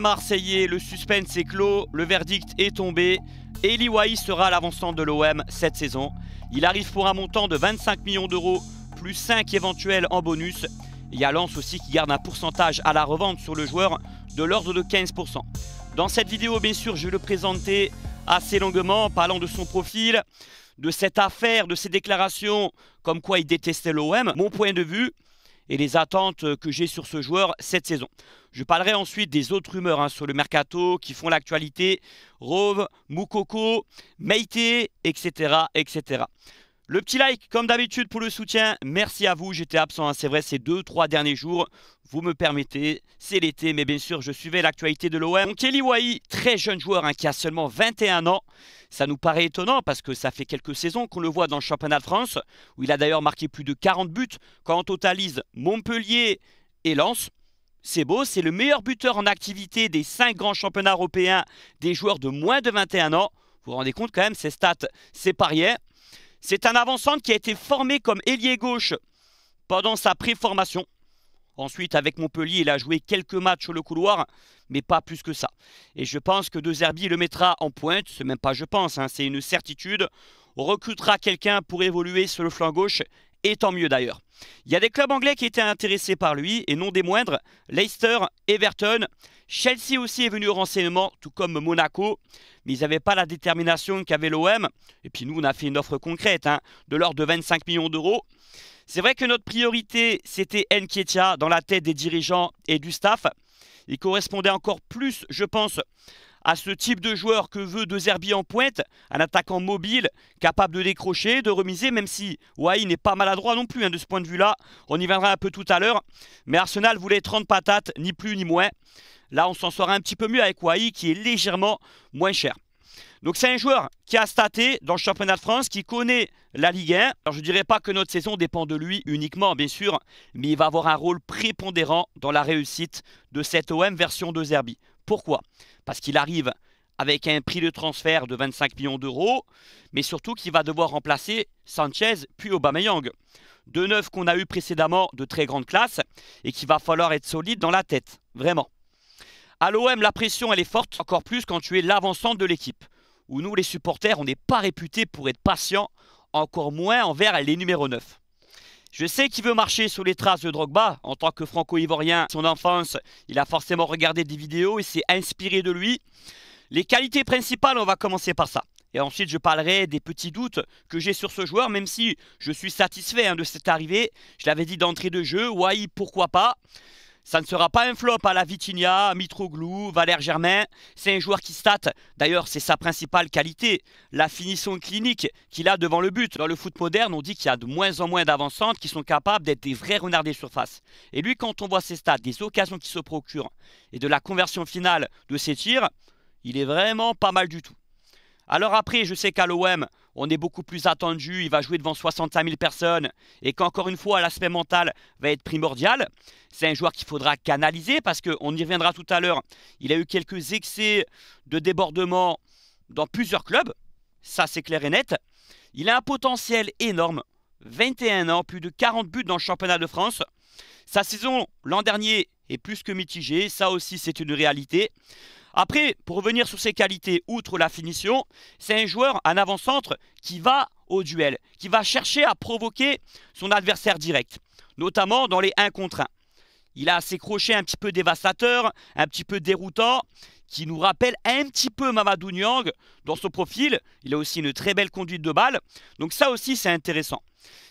Marseillais, le suspense est clos, le verdict est tombé. Eli Wahi sera l'avancement de l'OM cette saison. Il arrive pour un montant de 25 millions d'euros, plus 5 éventuels en bonus. Il y a Lens aussi qui garde un pourcentage à la revente sur le joueur de l'ordre de 15%. Dans cette vidéo, bien sûr, je vais le présenter assez longuement, parlant de son profil, de cette affaire, de ses déclarations, comme quoi il détestait l'OM, mon point de vue et les attentes que j'ai sur ce joueur cette saison. Je parlerai ensuite des autres rumeurs hein, sur le mercato qui font l'actualité. Rove, Moukoko, Meite, etc. Le petit like, comme d'habitude, pour le soutien. Merci à vous. J'étais absent, hein, c'est vrai, ces deux, trois derniers jours. Vous me permettez, c'est l'été, mais bien sûr, je suivais l'actualité de l'OM. Donc, Kelly Wai, très jeune joueur hein, qui a seulement 21 ans. Ça nous paraît étonnant parce que ça fait quelques saisons qu'on le voit dans le championnat de France, où il a d'ailleurs marqué plus de 40 buts quand on totalise Montpellier et Lens. C'est beau, c'est le meilleur buteur en activité des 5 grands championnats européens des joueurs de moins de 21 ans. Vous vous rendez compte quand même, ces stats, c'est pas. C'est un avant-centre qui a été formé comme ailier gauche pendant sa préformation. Ensuite, avec Montpellier, il a joué quelques matchs sur le couloir, mais pas plus que ça. Et je pense que De Zerbi le mettra en pointe, c'est même pas je pense, hein, c'est une certitude. On recrutera quelqu'un pour évoluer sur le flanc gauche, et tant mieux d'ailleurs. Il y a des clubs anglais qui étaient intéressés par lui, et non des moindres, Leicester, Everton, Chelsea aussi est venu au renseignement, tout comme Monaco, mais ils n'avaient pas la détermination qu'avait l'OM. Et puis nous, on a fait une offre concrète, hein, de l'ordre de 25 millions d'euros. C'est vrai que notre priorité, c'était Nketiah dans la tête des dirigeants et du staff. Il correspondait encore plus, je pense, à ce type de joueur que veut De Zerbi en pointe, un attaquant mobile, capable de décrocher, de remiser, même si Wai n'est pas maladroit non plus hein, de ce point de vue-là. On y viendra un peu tout à l'heure. Mais Arsenal voulait 30 patates, ni plus ni moins. Là, on s'en sort un petit peu mieux avec Wai, qui est légèrement moins cher. Donc c'est un joueur qui a staté dans le championnat de France, qui connaît la Ligue 1. Alors je ne dirais pas que notre saison dépend de lui uniquement, bien sûr, mais il va avoir un rôle prépondérant dans la réussite de cette OM version de Zerbi. Pourquoi? Parce qu'il arrive avec un prix de transfert de 25 millions d'euros, mais surtout qu'il va devoir remplacer Sanchez puis Aubameyang. Deux neufs qu'on a eu précédemment de très grande classe et qu'il va falloir être solide dans la tête, vraiment. À l'OM, la pression, elle est forte, encore plus quand tu es l'avancante de l'équipe. Où nous, les supporters, on n'est pas réputés pour être patients, encore moins envers les numéros 9. Je sais qu'il veut marcher sur les traces de Drogba. En tant que franco-ivorien, son enfance, il a forcément regardé des vidéos et s'est inspiré de lui. Les qualités principales, on va commencer par ça. Et ensuite, je parlerai des petits doutes que j'ai sur ce joueur, même si je suis satisfait hein, de cette arrivée. Je l'avais dit d'entrée de jeu, Wai, pourquoi pas? Ça ne sera pas un flop à la Vitinha, Mitroglou, Valère Germain. C'est un joueur qui state. D'ailleurs, c'est sa principale qualité, la finition clinique qu'il a devant le but. Dans le foot moderne, on dit qu'il y a de moins en moins d'avancantes qui sont capables d'être des vrais renards des surfaces. Et lui, quand on voit ses stats, des occasions qui se procurent et de la conversion finale de ses tirs, il est vraiment pas mal du tout. Alors après, je sais qu'à l'OM, on est beaucoup plus attendu, il va jouer devant 65 000 personnes et qu'encore une fois, l'aspect mental va être primordial. C'est un joueur qu'il faudra canaliser parce qu'on y reviendra tout à l'heure. Il a eu quelques excès de débordement dans plusieurs clubs, ça c'est clair et net. Il a un potentiel énorme, 21 ans, plus de 40 buts dans le championnat de France. Sa saison l'an dernier est plus que mitigée, ça aussi c'est une réalité. Après, pour revenir sur ses qualités, outre la finition, c'est un joueur, un avant-centre qui va au duel, qui va chercher à provoquer son adversaire direct, notamment dans les 1 contre 1. Il a ses crochets un petit peu dévastateurs, un petit peu déroutants, qui nous rappellent un petit peu Mamadou Niang dans son profil. Il a aussi une très belle conduite de balle. Donc ça aussi, c'est intéressant.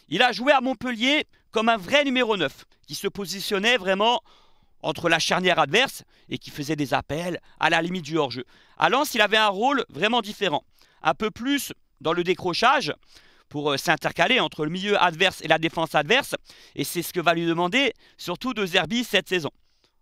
Il a joué à Montpellier comme un vrai numéro 9, qui se positionnait vraiment entre la charnière adverse et qui faisait des appels à la limite du hors-jeu. À Lens, il avait un rôle vraiment différent, un peu plus dans le décrochage pour euh, s'intercaler entre le milieu adverse et la défense adverse, et c'est ce que va lui demander surtout de Zerbi cette saison.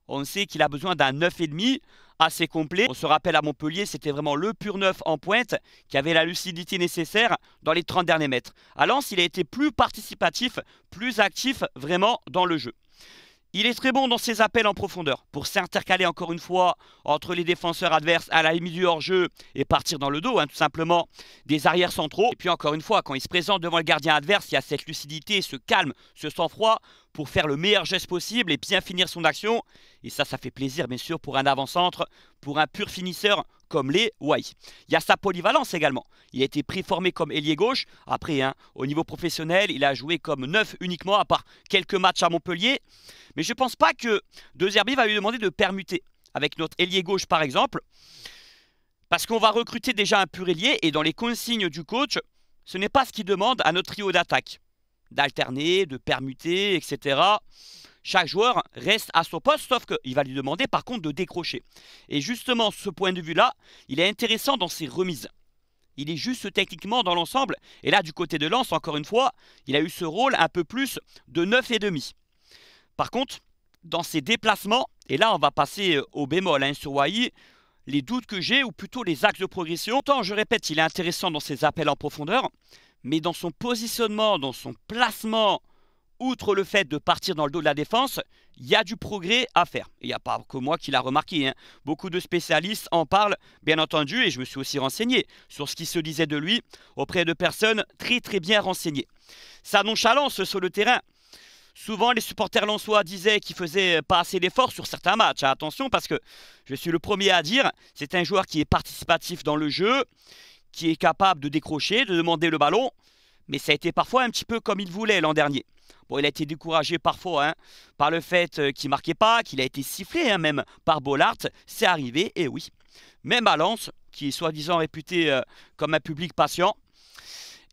On sait qu'il a besoin d'un 9,5 assez complet. On se rappelle à Montpellier, c'était vraiment le pur neuf en pointe qui avait la lucidité nécessaire dans les 30 derniers mètres. À Lens, il a été plus participatif, plus actif vraiment dans le jeu. Il est très bon dans ses appels en profondeur pour s'intercaler encore une fois entre les défenseurs adverses à la limite du hors-jeu et partir dans le dos, hein, tout simplement, des arrières centraux. Et puis encore une fois, quand il se présente devant le gardien adverse, il y a cette lucidité, ce calme, ce sang-froid pour faire le meilleur geste possible et bien finir son action. Et ça, ça fait plaisir bien sûr pour un avant-centre, pour un pur finisseur comme les White. Il y a sa polyvalence également. Il a été préformé comme ailier gauche. Après, hein, au niveau professionnel, il a joué comme neuf uniquement, à part quelques matchs à Montpellier. Mais je ne pense pas que De va lui demander de permuter avec notre ailier gauche par exemple. Parce qu'on va recruter déjà un pur ailier et dans les consignes du coach, ce n'est pas ce qu'il demande à notre trio d'attaque. D'alterner, de permuter, etc. Chaque joueur reste à son poste, sauf qu'il va lui demander par contre de décrocher. Et justement, ce point de vue-là, il est intéressant dans ses remises. Il est juste techniquement dans l'ensemble. Et là, du côté de Lens, encore une fois, il a eu ce rôle un peu plus de 9,5. Par contre, dans ses déplacements, et là on va passer euh, au bémol hein, sur Wai, les doutes que j'ai, ou plutôt les axes de progression, tant je répète, il est intéressant dans ses appels en profondeur, mais dans son positionnement, dans son placement, outre le fait de partir dans le dos de la défense, il y a du progrès à faire. Il n'y a pas que moi qui l'a remarqué. Hein. Beaucoup de spécialistes en parlent, bien entendu, et je me suis aussi renseigné sur ce qui se disait de lui auprès de personnes très très bien renseignées. Sa nonchalance sur le terrain, Souvent, les supporters lensois disaient qu'il faisait pas assez d'efforts sur certains matchs. Hein, attention, parce que je suis le premier à dire, c'est un joueur qui est participatif dans le jeu, qui est capable de décrocher, de demander le ballon, mais ça a été parfois un petit peu comme il voulait l'an dernier. Bon, il a été découragé parfois hein, par le fait euh, qu'il marquait pas, qu'il a été sifflé hein, même par Bollard. C'est arrivé, et oui. Même à Lens, qui est soi-disant réputé euh, comme un public patient.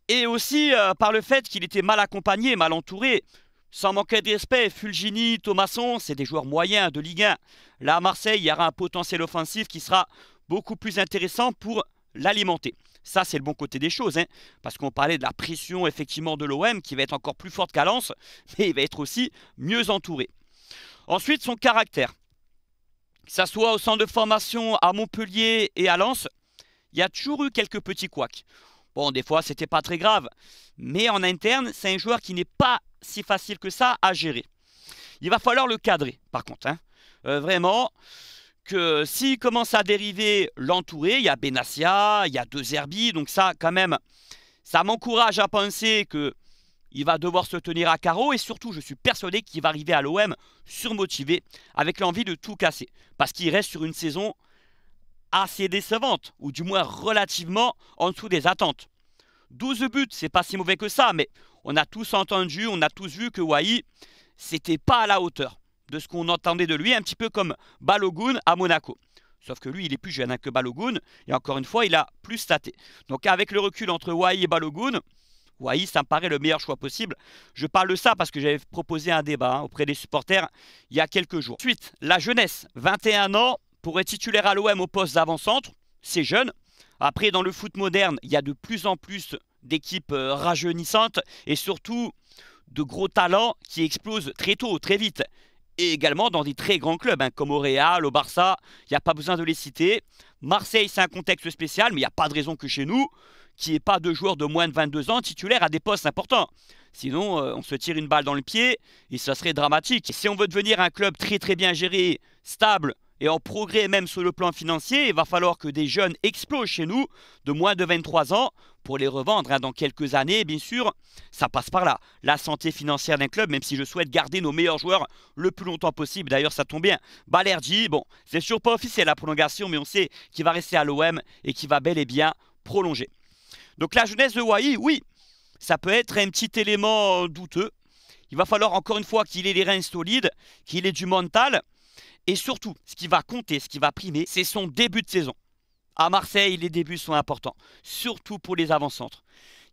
Et aussi euh, par le fait qu'il était mal accompagné, mal entouré. Sans manquer de respect, Fulgini, Thomasson, c'est des joueurs moyens de Ligue 1. Là, à Marseille, il y aura un potentiel offensif qui sera beaucoup plus intéressant pour l'alimenter. Ça, c'est le bon côté des choses, hein, parce qu'on parlait de la pression effectivement de l'OM qui va être encore plus forte qu'à Lens, mais il va être aussi mieux entouré. Ensuite, son caractère. Que ça soit au centre de formation à Montpellier et à Lens, il y a toujours eu quelques petits couacs. Bon, des fois, c'était pas très grave, mais en interne, c'est un joueur qui n'est pas si facile que ça à gérer. Il va falloir le cadrer, par contre. Hein. Euh, vraiment, que s'il commence à dériver, l'entourer. Il y a Benassia, il y a deux Herbie, donc ça, quand même, ça m'encourage à penser que il va devoir se tenir à carreau et surtout, je suis persuadé qu'il va arriver à l'OM surmotivé, avec l'envie de tout casser, parce qu'il reste sur une saison assez décevante, ou du moins relativement en dessous des attentes. 12 buts, c'est pas si mauvais que ça, mais on a tous entendu, on a tous vu que Wai, c'était pas à la hauteur de ce qu'on entendait de lui, un petit peu comme Balogun à Monaco. Sauf que lui, il est plus jeune hein, que Balogun, et encore une fois, il a plus staté. Donc avec le recul entre Wai et Balogun, Wai, ça me paraît le meilleur choix possible. Je parle de ça parce que j'avais proposé un débat hein, auprès des supporters il y a quelques jours. Ensuite, la jeunesse, 21 ans, pour être titulaire à l'OM au poste d'avant-centre, c'est jeune. Après, dans le foot moderne, il y a de plus en plus d'équipes euh, rajeunissantes et surtout de gros talents qui explosent très tôt, très vite. Et également dans des très grands clubs, hein, comme au Real, au Barça, il n'y a pas besoin de les citer. Marseille, c'est un contexte spécial, mais il n'y a pas de raison que chez nous, qu'il n'y ait pas de joueurs de moins de 22 ans titulaires à des postes importants. Sinon, euh, on se tire une balle dans le pied et ça serait dramatique. Et si on veut devenir un club très très bien géré, stable, et en progrès même sur le plan financier, il va falloir que des jeunes explosent chez nous de moins de 23 ans pour les revendre hein, dans quelques années. Bien sûr, ça passe par là. La santé financière d'un club, même si je souhaite garder nos meilleurs joueurs le plus longtemps possible. D'ailleurs, ça tombe bien. Balerdi, bon, c'est sûr pas officiel la prolongation, mais on sait qu'il va rester à l'OM et qu'il va bel et bien prolonger. Donc la jeunesse de Wai, oui, ça peut être un petit élément douteux. Il va falloir encore une fois qu'il ait les reins solides, qu'il ait du mental. Et surtout, ce qui va compter, ce qui va primer, c'est son début de saison. À Marseille, les débuts sont importants, surtout pour les avant-centres.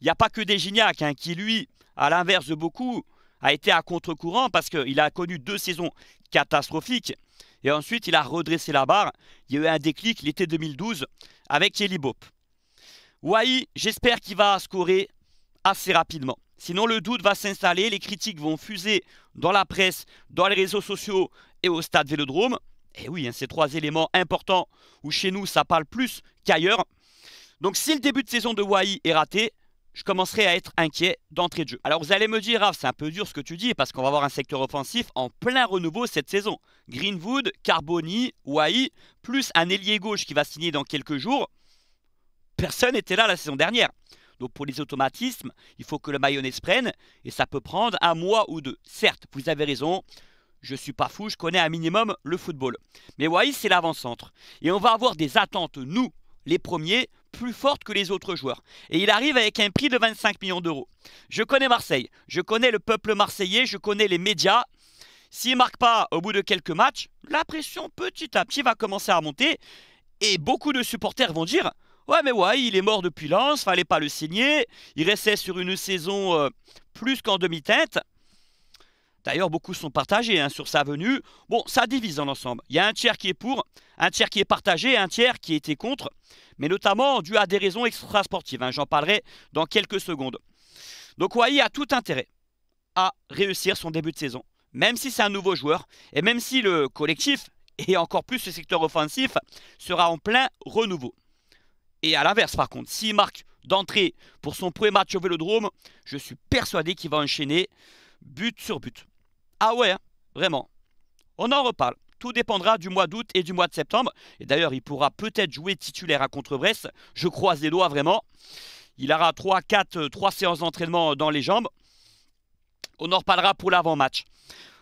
Il n'y a pas que des hein, qui, lui, à l'inverse de beaucoup, a été à contre-courant parce qu'il a connu deux saisons catastrophiques. Et ensuite, il a redressé la barre. Il y a eu un déclic l'été 2012 avec Kelly Bop. Wai, j'espère qu'il va scorer assez rapidement. Sinon, le doute va s'installer, les critiques vont fuser dans la presse, dans les réseaux sociaux et au stade Vélodrome. Et oui, hein, ces trois éléments importants où chez nous ça parle plus qu'ailleurs. Donc si le début de saison de Wai est raté, je commencerai à être inquiet d'entrée de jeu. Alors vous allez me dire, c'est un peu dur ce que tu dis, parce qu'on va avoir un secteur offensif en plein renouveau cette saison. Greenwood, Carboni, Wai, plus un ailier gauche qui va signer dans quelques jours. Personne n'était là la saison dernière. Donc pour les automatismes, il faut que le mayonnaise prenne, et ça peut prendre un mois ou deux. Certes, vous avez raison, je suis pas fou, je connais un minimum le football. Mais Wai, c'est l'avant-centre. Et on va avoir des attentes, nous, les premiers, plus fortes que les autres joueurs. Et il arrive avec un prix de 25 millions d'euros. Je connais Marseille, je connais le peuple marseillais, je connais les médias. S'il ne marque pas au bout de quelques matchs, la pression petit à petit va commencer à monter. Et beaucoup de supporters vont dire Ouais, mais ouais, il est mort depuis Lens, fallait pas le signer. Il restait sur une saison euh, plus qu'en demi-teinte. D'ailleurs, beaucoup sont partagés hein, sur sa venue. Bon, ça divise dans l'ensemble. Il y a un tiers qui est pour, un tiers qui est partagé, un tiers qui était contre, mais notamment dû à des raisons extrasportives. Hein. J'en parlerai dans quelques secondes. Donc Wai a tout intérêt à réussir son début de saison, même si c'est un nouveau joueur, et même si le collectif, et encore plus le secteur offensif, sera en plein renouveau. Et à l'inverse, par contre, s'il marque d'entrée pour son premier match au Vélodrome, je suis persuadé qu'il va enchaîner but sur but. Ah ouais, hein, vraiment. On en reparle. Tout dépendra du mois d'août et du mois de septembre. Et d'ailleurs, il pourra peut-être jouer titulaire à contre-Brest. Je croise les doigts vraiment. Il aura 3, 4, 3 séances d'entraînement dans les jambes. On en reparlera pour l'avant-match.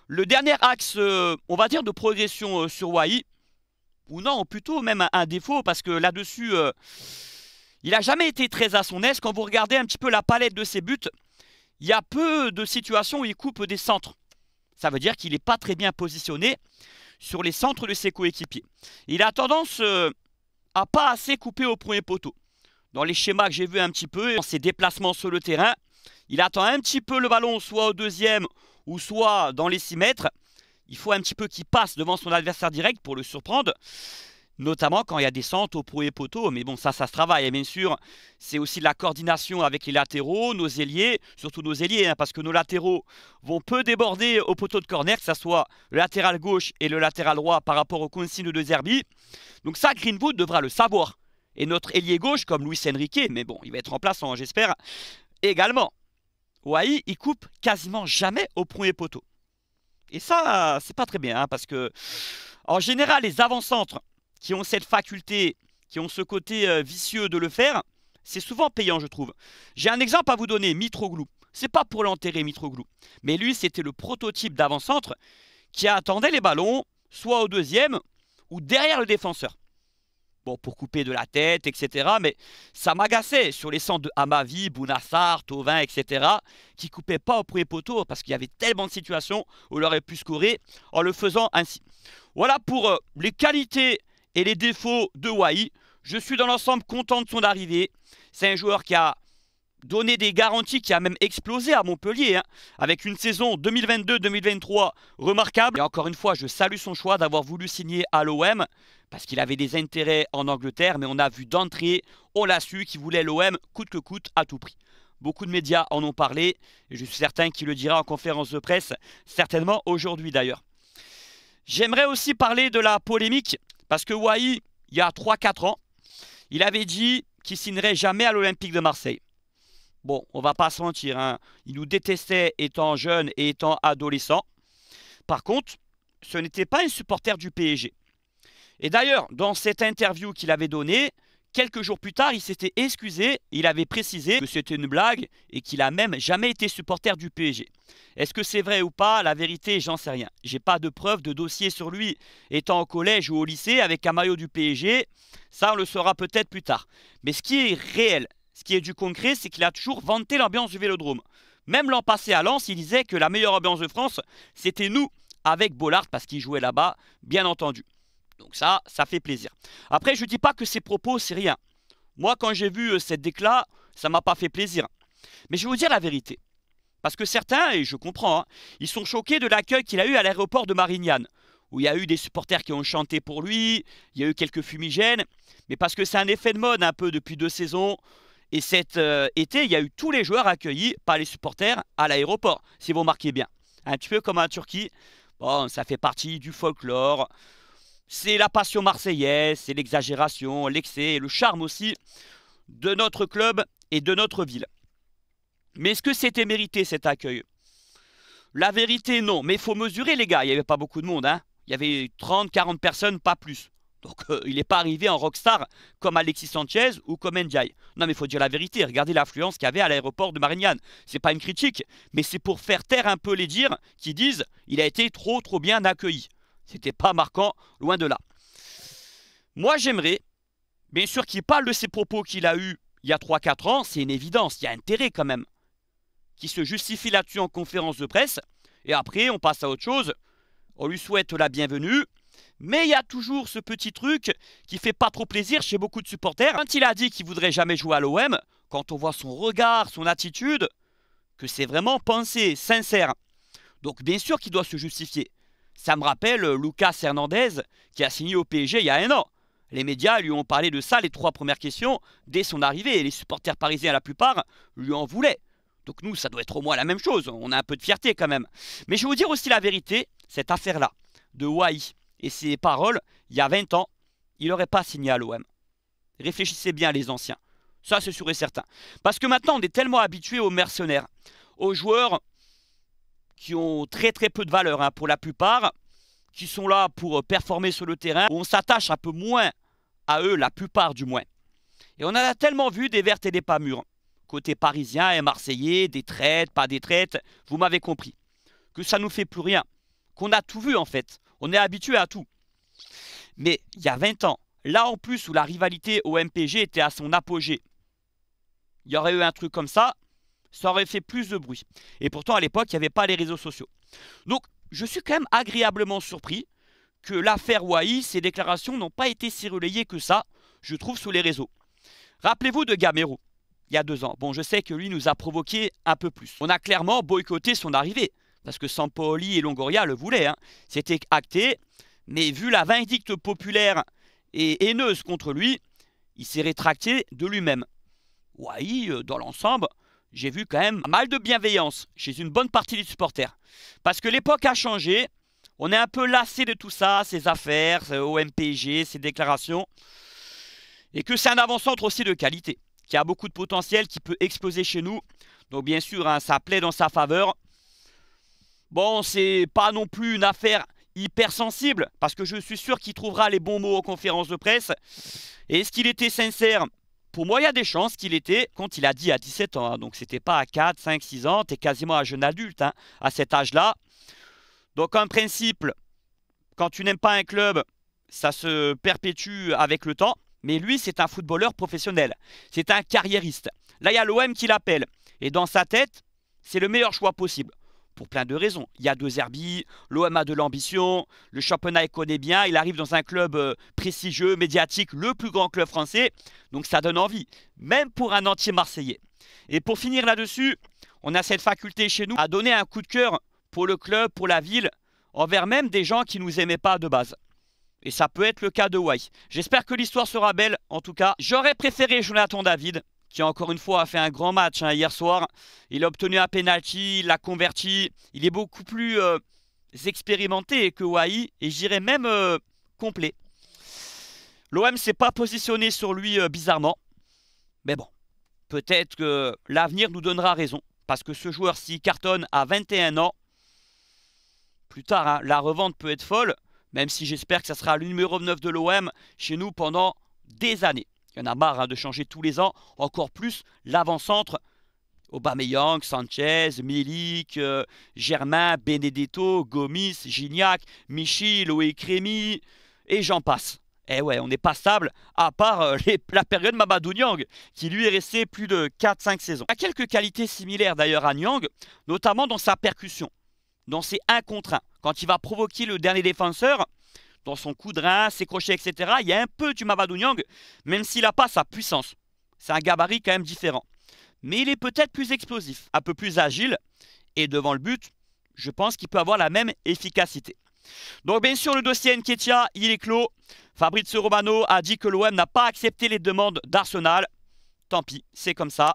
Le dernier axe, euh, on va dire, de progression euh, sur Wai, ou non, plutôt même un, défaut, parce que là-dessus, euh, il n'a jamais été très à son aise. Quand vous regardez un petit peu la palette de ses buts, il y a peu de situations où il coupe des centres. Ça veut dire qu'il n'est pas très bien positionné sur les centres de ses coéquipiers. Il a tendance euh, à pas assez couper au premier poteau. Dans les schémas que j'ai vus un petit peu, dans ses déplacements sur le terrain, il attend un petit peu le ballon soit au deuxième ou soit dans les 6 mètres. Il faut un petit peu qu'il passe devant son adversaire direct pour le surprendre notamment quand il y a des centres au premier poteau. Mais bon, ça, ça se travaille. Et bien sûr, c'est aussi la coordination avec les latéraux, nos ailiers, surtout nos ailiers, hein, parce que nos latéraux vont peu déborder au poteau de corner, que ce soit le latéral gauche et le latéral droit par rapport aux consignes de Zerbi. Donc ça, Greenwood devra le savoir. Et notre ailier gauche, comme Luis Enrique, mais bon, il va être remplaçant, j'espère, également. Wai, il coupe quasiment jamais au premier poteau. Et ça, c'est pas très bien, hein, parce que en général, les avant-centres qui ont cette faculté, qui ont ce côté euh, vicieux de le faire, c'est souvent payant, je trouve. J'ai un exemple à vous donner, Mitroglou. C'est pas pour l'enterrer, Mitroglou. Mais lui, c'était le prototype d'avant-centre qui attendait les ballons, soit au deuxième ou derrière le défenseur. Bon, pour couper de la tête, etc. Mais ça m'agaçait sur les centres de Amavi, Bounassar, Tovin, etc. qui coupaient pas au premier poteau parce qu'il y avait tellement de situations où il aurait pu scorer en le faisant ainsi. Voilà pour euh, les qualités et les défauts de Wai. Je suis dans l'ensemble content de son arrivée. C'est un joueur qui a donné des garanties, qui a même explosé à Montpellier, hein, avec une saison 2022-2023 remarquable. Et encore une fois, je salue son choix d'avoir voulu signer à l'OM, parce qu'il avait des intérêts en Angleterre, mais on a vu d'entrée, on l'a su, qu'il voulait l'OM coûte que coûte à tout prix. Beaucoup de médias en ont parlé, et je suis certain qu'il le dira en conférence de presse, certainement aujourd'hui d'ailleurs. J'aimerais aussi parler de la polémique parce que Wai, il y a 3-4 ans, il avait dit qu'il signerait jamais à l'Olympique de Marseille. Bon, on va pas se mentir, hein. il nous détestait étant jeune et étant adolescent. Par contre, ce n'était pas un supporter du PSG. Et d'ailleurs, dans cette interview qu'il avait donnée, Quelques jours plus tard, il s'était excusé, il avait précisé que c'était une blague et qu'il a même jamais été supporter du PSG. Est-ce que c'est vrai ou pas? La vérité, j'en sais rien. J'ai pas de preuves de dossier sur lui étant au collège ou au lycée avec un maillot du PSG. Ça, on le saura peut-être plus tard. Mais ce qui est réel, ce qui est du concret, c'est qu'il a toujours vanté l'ambiance du Vélodrome. Même l'an passé à Lens, il disait que la meilleure ambiance de France, c'était nous avec Bollard parce qu'il jouait là-bas, bien entendu. Donc ça, ça fait plaisir. Après, je ne dis pas que ses propos, c'est rien. Moi, quand j'ai vu euh, cette déclat, ça m'a pas fait plaisir. Mais je vais vous dire la vérité. Parce que certains, et je comprends, hein, ils sont choqués de l'accueil qu'il a eu à l'aéroport de Marignane, où il y a eu des supporters qui ont chanté pour lui, il y a eu quelques fumigènes, mais parce que c'est un effet de mode un peu depuis deux saisons. Et cet euh, été, il y a eu tous les joueurs accueillis par les supporters à l'aéroport, si vous remarquez bien. Un petit peu comme en Turquie. Bon, ça fait partie du folklore. C'est la passion marseillaise, c'est l'exagération, l'excès le charme aussi de notre club et de notre ville. Mais est-ce que c'était mérité cet accueil? La vérité, non. Mais il faut mesurer, les gars. Il n'y avait pas beaucoup de monde. Hein. Il y avait 30, 40 personnes, pas plus. Donc euh, il n'est pas arrivé en rockstar comme Alexis Sanchez ou comme Ndiaye. Non mais il faut dire la vérité, regardez l'affluence qu'il y avait à l'aéroport de Marignane. C'est pas une critique, mais c'est pour faire taire un peu les dires qui disent il a été trop trop bien accueilli. C'était pas marquant, loin de là. Moi j'aimerais, bien sûr qu'il parle de ces propos qu'il a eus il y a 3-4 ans, c'est une évidence, il y a intérêt quand même. Qui se justifie là-dessus en conférence de presse, et après on passe à autre chose. On lui souhaite la bienvenue, mais il y a toujours ce petit truc qui fait pas trop plaisir chez beaucoup de supporters. Quand il a dit qu'il voudrait jamais jouer à l'OM, quand on voit son regard, son attitude, que c'est vraiment pensé, sincère. Donc bien sûr qu'il doit se justifier. Ça me rappelle Lucas Hernandez qui a signé au PSG il y a un an. Les médias lui ont parlé de ça les trois premières questions dès son arrivée et les supporters parisiens la plupart lui en voulaient. Donc nous, ça doit être au moins la même chose. On a un peu de fierté quand même. Mais je vais vous dire aussi la vérité, cette affaire-là de Wai et ses paroles, il y a 20 ans, il n'aurait pas signé à l'OM. Réfléchissez bien les anciens. Ça, c'est sûr et certain. Parce que maintenant, on est tellement habitué aux mercenaires, aux joueurs qui ont très très peu de valeur hein, pour la plupart, qui sont là pour performer sur le terrain, où on s'attache un peu moins à eux, la plupart du moins. Et on en a tellement vu des vertes et des pas mûres. Côté parisien et marseillais, des traites, pas des traites, vous m'avez compris. Que ça nous fait plus rien. Qu'on a tout vu en fait. On est habitué à tout. Mais il y a 20 ans, là en plus où la rivalité au MPG était à son apogée, il y aurait eu un truc comme ça, ça aurait fait plus de bruit. Et pourtant, à l'époque, il n'y avait pas les réseaux sociaux. Donc, je suis quand même agréablement surpris que l'affaire Wai, ses déclarations n'ont pas été si relayées que ça, je trouve, sur les réseaux. Rappelez-vous de Gamero, il y a deux ans. Bon, je sais que lui nous a provoqué un peu plus. On a clairement boycotté son arrivée parce que Sampoli et Longoria le voulaient. Hein. C'était acté, mais vu la vindicte populaire et haineuse contre lui, il s'est rétracté de lui-même. Oui, euh, dans l'ensemble, j'ai vu quand même mal de bienveillance chez une bonne partie des supporters. Parce que l'époque a changé, on est un peu lassé de tout ça, ces affaires, au MPG, ces déclarations, et que c'est un avant-centre aussi de qualité, qui a beaucoup de potentiel, qui peut exploser chez nous. Donc bien sûr, hein, ça plaît dans sa faveur. Bon, c'est pas non plus une affaire hyper sensible, parce que je suis sûr qu'il trouvera les bons mots aux conférences de presse. Est-ce qu'il était sincère? Pour moi, il y a des chances qu'il était, quand il a dit à 17 ans, hein, donc c'était pas à 4, 5, 6 ans, tu es quasiment un jeune adulte hein, à cet âge-là. Donc en principe, quand tu n'aimes pas un club, ça se perpétue avec le temps. Mais lui, c'est un footballeur professionnel. C'est un carriériste. Là, il y a l'OM qui l'appelle. Et dans sa tête, c'est le meilleur choix possible pour plein de raisons. Il y a deux herbies, l'OM a de l'ambition, le championnat il connaît bien, il arrive dans un club euh, prestigieux, médiatique, le plus grand club français, donc ça donne envie, même pour un entier marseillais. Et pour finir là-dessus, on a cette faculté chez nous à donner un coup de cœur pour le club, pour la ville, envers même des gens qui ne nous aimaient pas de base. Et ça peut être le cas de White. J'espère que l'histoire sera belle, en tout cas. J'aurais préféré Jonathan David, qui encore une fois a fait un grand match hein, hier soir. Il a obtenu un penalty, il l'a converti. Il est beaucoup plus euh, expérimenté que Wai et j'irais même euh, complet. L'OM s'est pas positionné sur lui euh, bizarrement. Mais bon, peut-être que l'avenir nous donnera raison. Parce que ce joueur-ci cartonne à 21 ans. Plus tard, hein, la revente peut être folle. Même si j'espère que ça sera le numéro 9 de l'OM chez nous pendant des années. En a marre hein, de changer tous les ans, encore plus l'avant-centre. Aubameyang, Sanchez, Milik, euh, Germain, Benedetto, Gomis, Gignac, Michi, Loé Crémy, et j'en passe. Eh ouais, on n'est pas stable, à part euh, la période Mamadou Niang, qui lui est resté plus de 4-5 saisons. Il a quelques qualités similaires d'ailleurs à Niang, notamment dans sa percussion, dans ses 1 contre 1. Quand il va provoquer le dernier défenseur, dans son coup ses crochets, etc. Il y a un peu du Mamadou Niang, même s'il n'a pas sa puissance. C'est un gabarit quand même différent. Mais il est peut-être plus explosif, un peu plus agile, et devant le but, je pense qu'il peut avoir la même efficacité. Donc bien sûr, le dossier Nketia, il est clos. Fabrizio Romano a dit que l'OM n'a pas accepté les demandes d'Arsenal. Tant pis, c'est comme ça.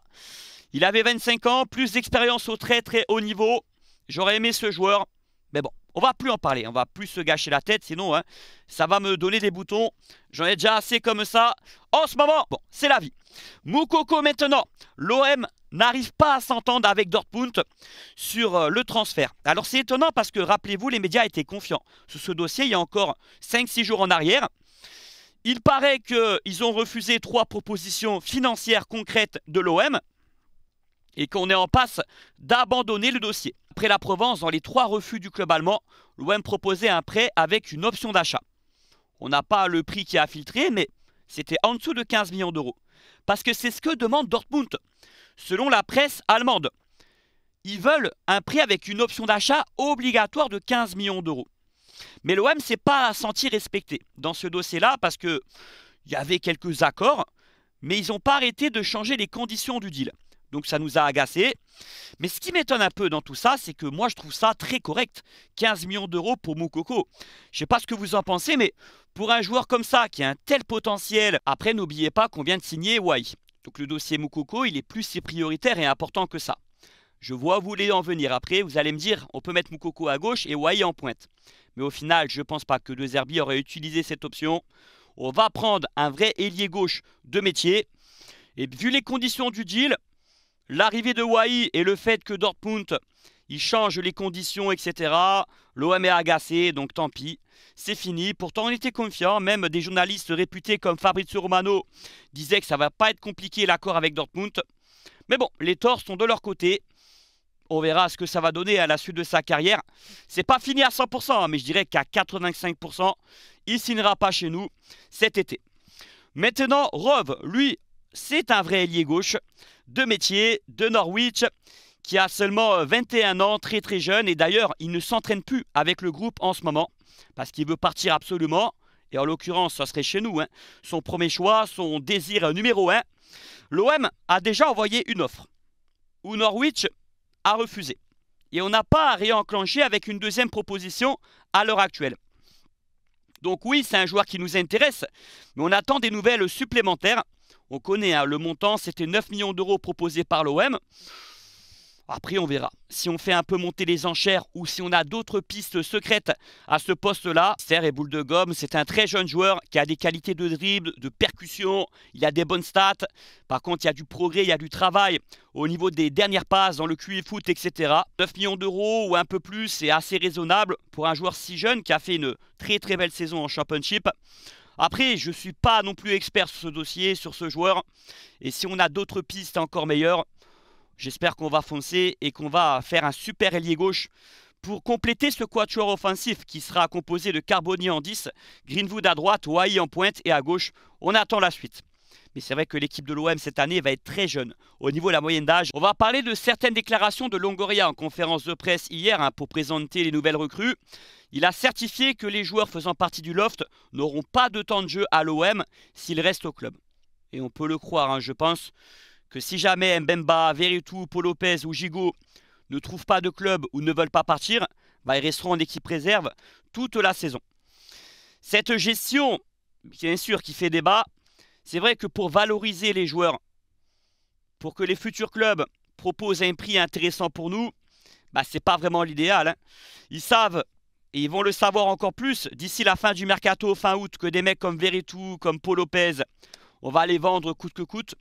Il avait 25 ans, plus d'expérience au très très haut niveau. J'aurais aimé ce joueur, mais bon, on va plus en parler, on va plus se gâcher la tête, sinon hein, ça va me donner des boutons. J'en ai déjà assez comme ça. En ce moment, bon, c'est la vie. Moukoko maintenant, l'OM n'arrive pas à s'entendre avec Dortmund sur euh, le transfert. Alors c'est étonnant parce que, rappelez-vous, les médias étaient confiants sur ce dossier il y a encore 5-6 jours en arrière. Il paraît qu'ils ont refusé trois propositions financières concrètes de l'OM et qu'on est en passe d'abandonner le dossier. Après la Provence, dans les trois refus du club allemand, l'OM proposait un prêt avec une option d'achat. On n'a pas le prix qui a filtré, mais c'était en dessous de 15 millions d'euros. Parce que c'est ce que demande Dortmund. Selon la presse allemande, ils veulent un prix avec une option d'achat obligatoire de 15 millions d'euros. Mais l'OM s'est pas senti respecté dans ce dossier-là parce qu'il y avait quelques accords, mais ils n'ont pas arrêté de changer les conditions du deal. Donc ça nous a agacés. Mais ce qui m'étonne un peu dans tout ça, c'est que moi je trouve ça très correct. 15 millions d'euros pour Moukoko. Je sais pas ce que vous en pensez, mais pour un joueur comme ça, qui a un tel potentiel, après n'oubliez pas qu'on vient de signer Wai. Donc le dossier Moukoko, il est plus si prioritaire et important que ça. Je vois vous voulez en venir. Après, vous allez me dire, on peut mettre Moukoko à gauche et Wai en pointe. Mais au final, je ne pense pas que De Zerbi aurait utilisé cette option. On va prendre un vrai ailier gauche de métier. Et vu les conditions du deal, L'arrivée de Wai et le fait que Dortmund il change les conditions, etc. L'OM est agacé, donc tant pis. C'est fini. Pourtant, on était confiant. Même des journalistes réputés comme Fabrizio Romano disaient que ça va pas être compliqué l'accord avec Dortmund. Mais bon, les torts sont de leur côté. On verra ce que ça va donner à la suite de sa carrière. C'est pas fini à 100%, hein, mais je dirais qu'à 85%, il signera pas chez nous cet été. Maintenant, Rove, lui, c'est un vrai ailier gauche de métier de Norwich qui a seulement 21 euh, ans, très très jeune. Et d'ailleurs, il ne s'entraîne plus avec le groupe en ce moment parce qu'il veut partir absolument. Et en l'occurrence, ça serait chez nous. Hein. Son premier choix, son désir numéro 1. L'OM a déjà envoyé une offre où Norwich a refusé. Et on n'a pas à réenclencher avec une deuxième proposition à l'heure actuelle. Donc oui, c'est un joueur qui nous intéresse, mais on attend des nouvelles supplémentaires on connaît hein, le montant, c'était 9 millions d'euros proposés par l'OM. Après, on verra. Si on fait un peu monter les enchères ou si on a d'autres pistes secrètes à ce poste-là, Serre et boule de gomme, c'est un très jeune joueur qui a des qualités de dribble, de percussion, il a des bonnes stats. Par contre, il y a du progrès, il y a du travail au niveau des dernières passes dans le QI foot, etc. 9 millions d'euros ou un peu plus, c'est assez raisonnable pour un joueur si jeune qui a fait une très très belle saison en Championship. Après, je ne suis pas non plus expert sur ce dossier, sur ce joueur. Et si on a d'autres pistes encore meilleures, j'espère qu'on va foncer et qu'on va faire un super ailier gauche pour compléter ce quatuor offensif qui sera composé de Carboni en 10, Greenwood à droite, Wai en pointe et à gauche. On attend la suite. Mais c'est vrai que l'équipe de l'OM cette année va être très jeune au niveau de la moyenne d'âge. On va parler de certaines déclarations de Longoria en conférence de presse hier hein, pour présenter les nouvelles recrues. Il a certifié que les joueurs faisant partie du loft n'auront pas de temps de jeu à l'OM s'ils restent au club. Et on peut le croire, hein, je pense, que si jamais Mbemba, Veritou, Paul Lopez ou Gigot ne trouvent pas de club ou ne veulent pas partir, bah, ils resteront en équipe réserve toute la saison. Cette gestion, bien sûr, qui fait débat, c'est vrai que pour valoriser les joueurs, pour que les futurs clubs proposent un prix intéressant pour nous, bah, ce n'est pas vraiment l'idéal. Hein. Ils savent, et ils vont le savoir encore plus d'ici la fin du mercato fin août, que des mecs comme Veritou, comme Paul Lopez, on va les vendre coûte que coûte.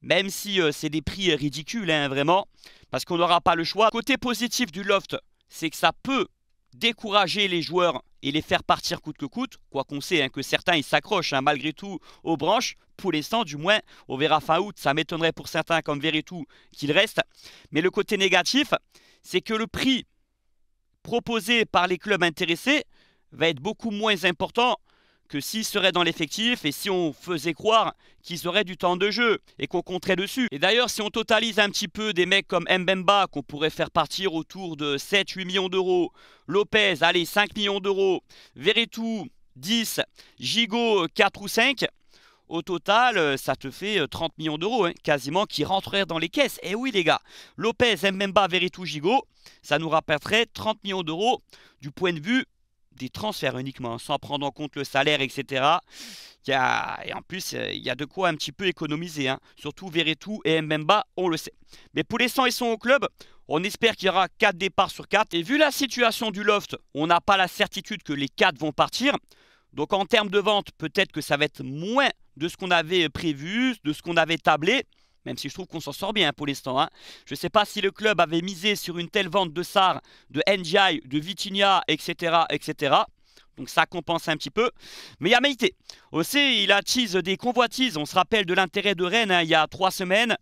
Même si euh, c'est des prix ridicules, hein, vraiment, parce qu'on n'aura pas le choix. Côté positif du loft, c'est que ça peut décourager les joueurs et les faire partir coûte que coûte, quoi qu'on sait hein, que certains ils s'accrochent hein, malgré tout aux branches, pour l'instant du moins, on verra fin août, ça m'étonnerait pour certains comme Veritou qu'il reste. Mais le côté négatif, c'est que le prix proposé par les clubs intéressés va être beaucoup moins important que s'ils seraient dans l'effectif et si on faisait croire qu'ils auraient du temps de jeu et qu'on compterait dessus. Et d'ailleurs, si on totalise un petit peu des mecs comme Mbemba qu'on pourrait faire partir autour de 7-8 millions d'euros, Lopez, allez, 5 millions d'euros, Veretout, 10, Gigot, 4 ou 5, au total, ça te fait 30 millions d'euros, hein, quasiment, qui rentreraient dans les caisses. Et oui, les gars, Lopez, Mbemba, Veretout, Gigot, ça nous rapporterait 30 millions d'euros du point de vue des transferts uniquement, sans prendre en compte le salaire, etc. Il et en plus, euh, il y a de quoi un petit peu économiser. Hein. Surtout Veretout et Mbemba, on le sait. Mais pour l'instant, ils sont au club. On espère qu'il y aura 4 départs sur 4. Et vu la situation du loft, on n'a pas la certitude que les 4 vont partir. Donc en termes de vente, peut-être que ça va être moins de ce qu'on avait prévu, de ce qu'on avait tablé. Même si je trouve qu'on s'en sort bien pour l'instant. Hein. Je ne sais pas si le club avait misé sur une telle vente de SAR, de NGI, de Vitinha, etc. etc. Donc ça compense un petit peu. Mais il y a Meïté. Aussi, il attise des convoitises. On se rappelle de l'intérêt de Rennes hein, il y a trois semaines.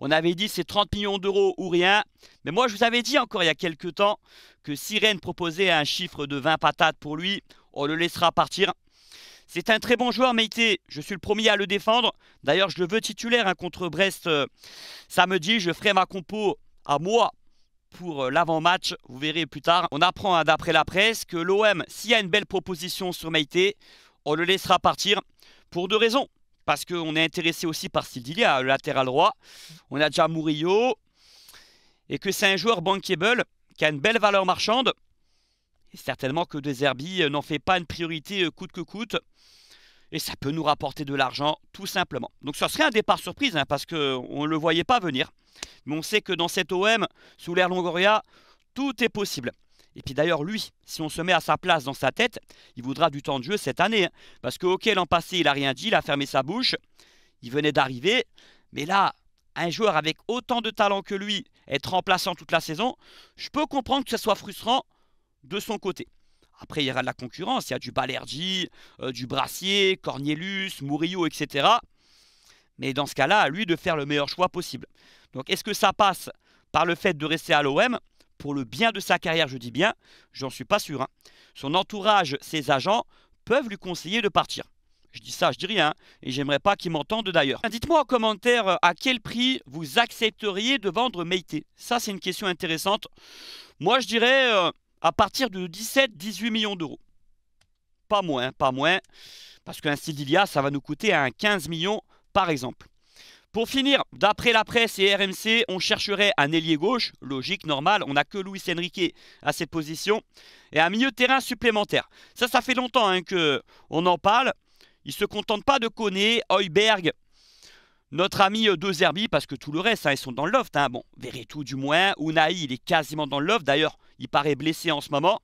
On avait dit c'est 30 millions d'euros ou rien. Mais moi, je vous avais dit encore il y a quelques temps que si Rennes proposait un chiffre de 20 patates pour lui, on le laissera partir. C'est un très bon joueur, Meïté. Je suis le premier à le défendre. D'ailleurs, je le veux titulaire hein, contre Brest euh, samedi. Je ferai ma compo à moi pour euh, l'avant-match. Vous verrez plus tard. On apprend hein, d'après la presse que l'OM, s'il y a une belle proposition sur Meïté, on le laissera partir pour deux raisons. Parce qu'on est intéressé aussi par Sildilia, le latéral droit. On a déjà Murillo. Et que c'est un joueur bankable qui a une belle valeur marchande. Et certainement que De Zerbi euh, n'en fait pas une priorité euh, coûte que coûte. Et ça peut nous rapporter de l'argent, tout simplement. Donc ça serait un départ surprise, hein, parce qu'on ne le voyait pas venir. Mais on sait que dans cet OM, sous l'ère Longoria, tout est possible. Et puis d'ailleurs, lui, si on se met à sa place dans sa tête, il voudra du temps de jeu cette année. Hein. parce que, ok, l'an passé, il n'a rien dit, il a fermé sa bouche. Il venait d'arriver. Mais là, un joueur avec autant de talent que lui, être remplaçant toute la saison, je peux comprendre que ce soit frustrant de son côté. Après, il y aura de la concurrence. Il y a du Balerdi, euh, du Brassier, Cornelius, Murillo, etc. Mais dans ce cas-là, à lui de faire le meilleur choix possible. Donc, est-ce que ça passe par le fait de rester à l'OM Pour le bien de sa carrière, je dis bien, j'en suis pas sûr. Hein. Son entourage, ses agents, peuvent lui conseiller de partir. Je dis ça, je dis rien, et j'aimerais pas qu'il m'entende d'ailleurs. Dites-moi en commentaire à quel prix vous accepteriez de vendre Meite. Ça, c'est une question intéressante. Moi, je dirais euh, à partir de 17-18 millions d'euros. Pas moins, pas moins. Parce qu'un Sidilia, ça va nous coûter un 15 millions par exemple. Pour finir, d'après la presse et RMC, on chercherait un ailier gauche, logique, normal. On n'a que Luis Enrique à cette position. Et un milieu de terrain supplémentaire. Ça, ça fait longtemps hein, qu'on en parle. Il ne se contente pas de Koné, Heuberg, notre ami euh, De Zerbi, parce que tout le reste, hein, ils sont dans le loft. Hein. Bon, tout du moins. Unai, il est quasiment dans le loft. D'ailleurs, il paraît blessé en ce moment.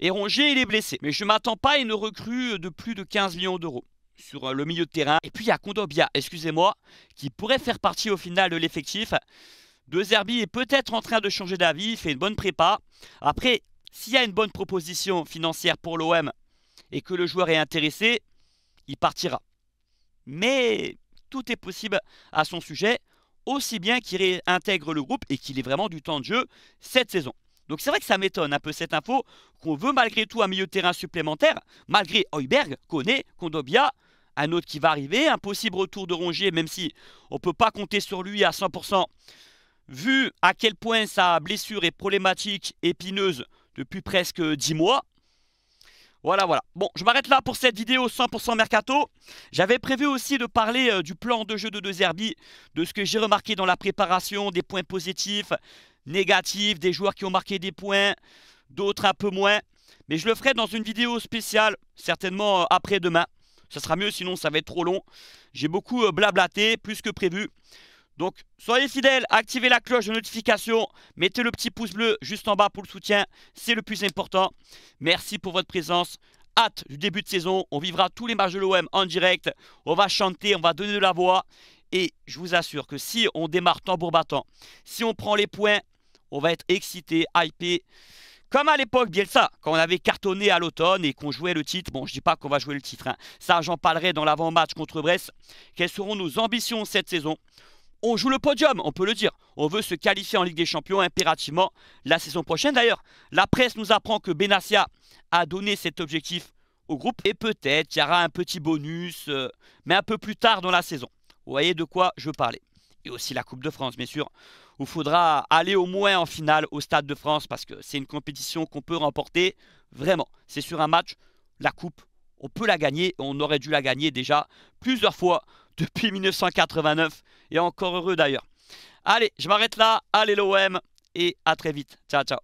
Et Rongier, il est blessé. Mais je ne m'attends pas à une recrue de plus de 15 millions d'euros sur euh, le milieu de terrain. Et puis il y a Kondobia, excusez-moi, qui pourrait faire partie au final de l'effectif. De Zerbi est peut-être en train de changer d'avis, il fait une bonne prépa. Après, s'il y a une bonne proposition financière pour l'OM et que le joueur est intéressé, il partira. Mais tout est possible à son sujet, aussi bien qu'il réintègre le groupe et qu'il ait vraiment du temps de jeu cette saison. Donc c'est vrai que ça m'étonne un peu cette info, qu'on veut malgré tout un milieu de terrain supplémentaire, malgré Heuberg, Koné, Kondobia, un autre qui va arriver, un possible retour de Rongier, même si on ne peut pas compter sur lui à 100%, vu à quel point sa blessure est problématique, épineuse depuis presque 10 mois. Voilà, voilà. Bon, je m'arrête là pour cette vidéo 100% Mercato. J'avais prévu aussi de parler euh, du plan de jeu de De Zerbi, de ce que j'ai remarqué dans la préparation, des points positifs, négatifs, des joueurs qui ont marqué des points, d'autres un peu moins. Mais je le ferai dans une vidéo spéciale, certainement euh, après-demain. Ça sera mieux, sinon ça va être trop long. J'ai beaucoup euh, blablaté, plus que prévu. Donc, soyez fidèles, activez la cloche de notification, mettez le petit pouce bleu juste en bas pour le soutien, c'est le plus important. Merci pour votre présence. Hâte du début de saison, on vivra tous les matchs de l'OM en direct, on va chanter, on va donner de la voix. Et je vous assure que si on démarre tambour battant, si on prend les points, on va être excité, hypé. Comme à l'époque Bielsa, quand on avait cartonné à l'automne et qu'on jouait le titre. Bon, je dis pas qu'on va jouer le titre. Hein. Ça, j'en parlerai dans l'avant-match contre Brest. Quelles seront nos ambitions cette saison? On joue le podium, on peut le dire. On veut se qualifier en Ligue des Champions impérativement la saison prochaine. D'ailleurs, la presse nous apprend que Benassia a donné cet objectif au groupe. Et peut-être qu'il y aura un petit bonus, euh, mais un peu plus tard dans la saison. Vous voyez de quoi je parlais. Et aussi la Coupe de France, bien sûr, il faudra aller au moins en finale au Stade de France parce que c'est une compétition qu'on peut remporter. Vraiment, c'est sur un match, la Coupe, on peut la gagner. On aurait dû la gagner déjà plusieurs fois depuis 1989 et encore heureux d'ailleurs. Allez, je m'arrête là. Allez l'OM et à très vite. Ciao, ciao.